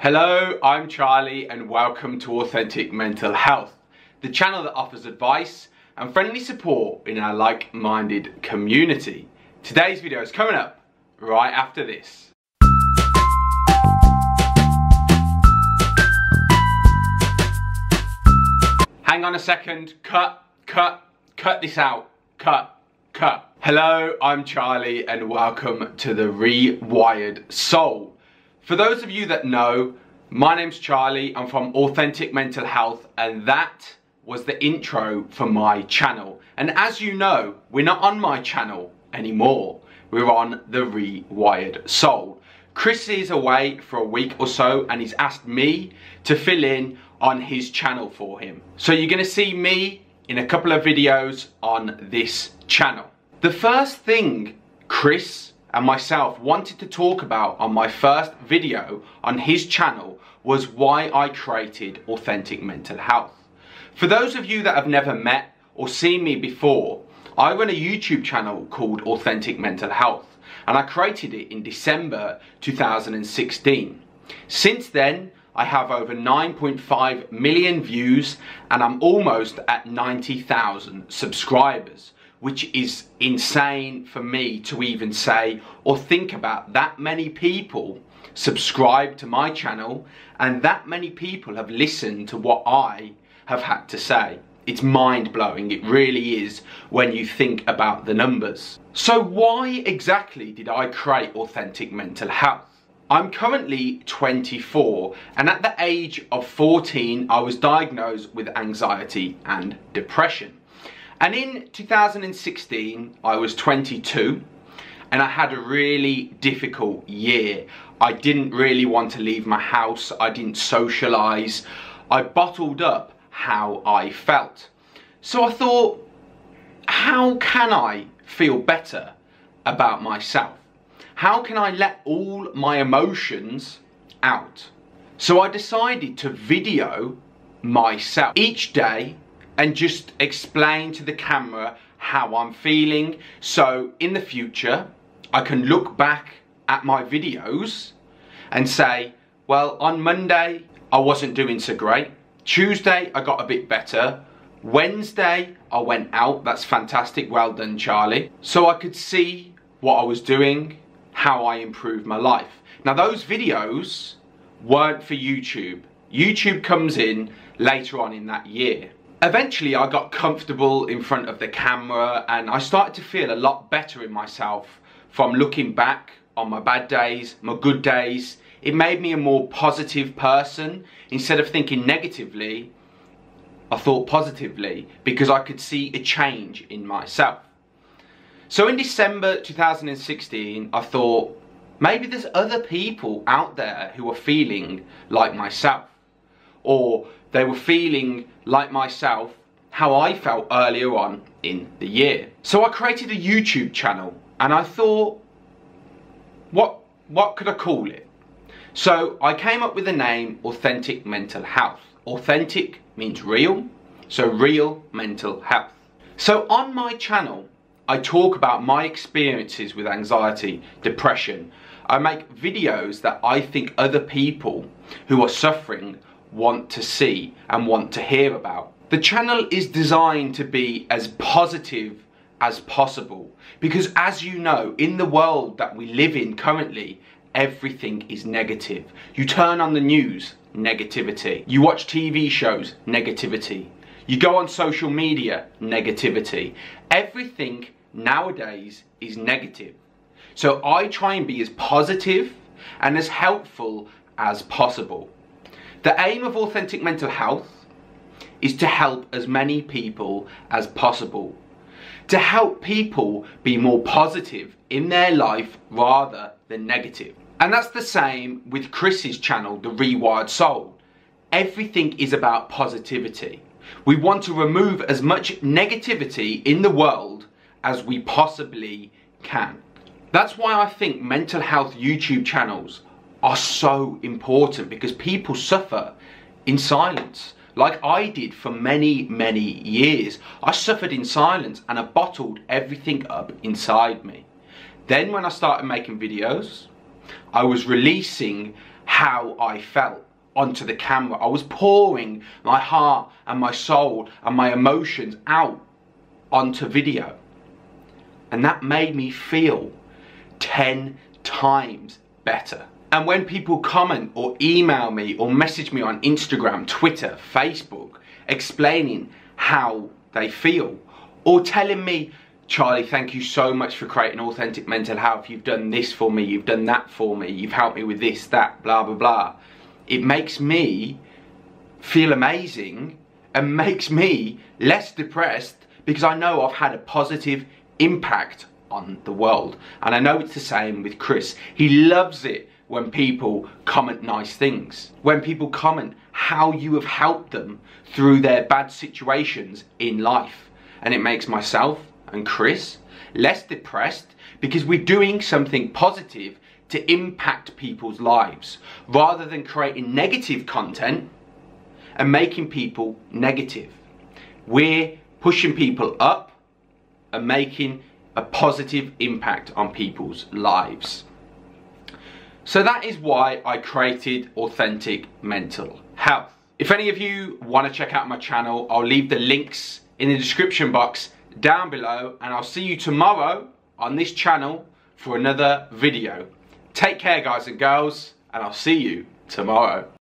Hello, I'm Charlie and welcome to Authentic Mental Health, the channel that offers advice and friendly support in our like-minded community. Today's video is coming up right after this. Hang on a second, cut, cut, cut this out, cut, cut. Hello, I'm Charlie and welcome to the Rewired Soul. For those of you that know, my name's Charlie, I'm from Authentic Mental Health and that was the intro for my channel. And as you know, we're not on my channel anymore. We're on the Rewired Soul. Chris is away for a week or so and he's asked me to fill in on his channel for him. So you're gonna see me in a couple of videos on this channel. The first thing Chris and myself wanted to talk about on my first video on his channel was why I created Authentic Mental Health. For those of you that have never met or seen me before, I run a YouTube channel called Authentic Mental Health and I created it in December 2016. Since then, I have over 9.5 million views and I'm almost at 90,000 subscribers, which is insane for me to even say or think about that many people subscribe to my channel and that many people have listened to what I have had to say. It's mind blowing, it really is, when you think about the numbers. So why exactly did I create Authentic Mental Health? I'm currently 24 and at the age of 14 I was diagnosed with anxiety and depression. And in 2016 I was 22 and I had a really difficult year. I didn't really want to leave my house, I didn't socialise, I bottled up how I felt. So I thought, how can I feel better about myself? How can I let all my emotions out? So I decided to video myself each day and just explain to the camera how I'm feeling. So in the future, I can look back at my videos and say, well, on Monday, I wasn't doing so great. Tuesday, I got a bit better. Wednesday, I went out. That's fantastic. Well done, Charlie. So I could see what I was doing, how I improved my life. Now, those videos weren't for YouTube. YouTube comes in later on in that year. Eventually, I got comfortable in front of the camera and I started to feel a lot better in myself from looking back on my bad days, my good days, it made me a more positive person. Instead of thinking negatively, I thought positively because I could see a change in myself. So in December 2016, I thought maybe there's other people out there who are feeling like myself. Or they were feeling like myself how I felt earlier on in the year. So I created a YouTube channel and I thought, what, what could I call it? So I came up with the name Authentic Mental Health. Authentic means real, so real mental health. So on my channel, I talk about my experiences with anxiety, depression. I make videos that I think other people who are suffering want to see and want to hear about. The channel is designed to be as positive as possible because as you know, in the world that we live in currently, everything is negative. You turn on the news, negativity. You watch TV shows, negativity. You go on social media, negativity. Everything nowadays is negative. So I try and be as positive and as helpful as possible. The aim of Authentic Mental Health is to help as many people as possible. To help people be more positive in their life rather than negative. And that's the same with Chris's channel, The Rewired Soul. Everything is about positivity. We want to remove as much negativity in the world as we possibly can. That's why I think mental health YouTube channels are so important because people suffer in silence like I did for many, many years. I suffered in silence and I bottled everything up inside me. Then when I started making videos, I was releasing how I felt onto the camera. I was pouring my heart and my soul and my emotions out onto video. And that made me feel 10 times better. And when people comment or email me or message me on Instagram, Twitter, Facebook, explaining how they feel, or telling me, Charlie, thank you so much for creating authentic mental health. You've done this for me, you've done that for me, you've helped me with this, that, blah, blah, blah. It makes me feel amazing and makes me less depressed because I know I've had a positive impact on the world. And I know it's the same with Chris. He loves it when people comment nice things, when people comment how you have helped them through their bad situations in life. And it makes myself and Chris less depressed because we're doing something positive to impact people's lives rather than creating negative content and making people negative. We're pushing people up and making a positive impact on people's lives. So that is why I created Authentic Mental Health. If any of you want to check out my channel, I'll leave the links in the description box down below and I'll see you tomorrow on this channel for another video. Take care guys and girls and I'll see you tomorrow.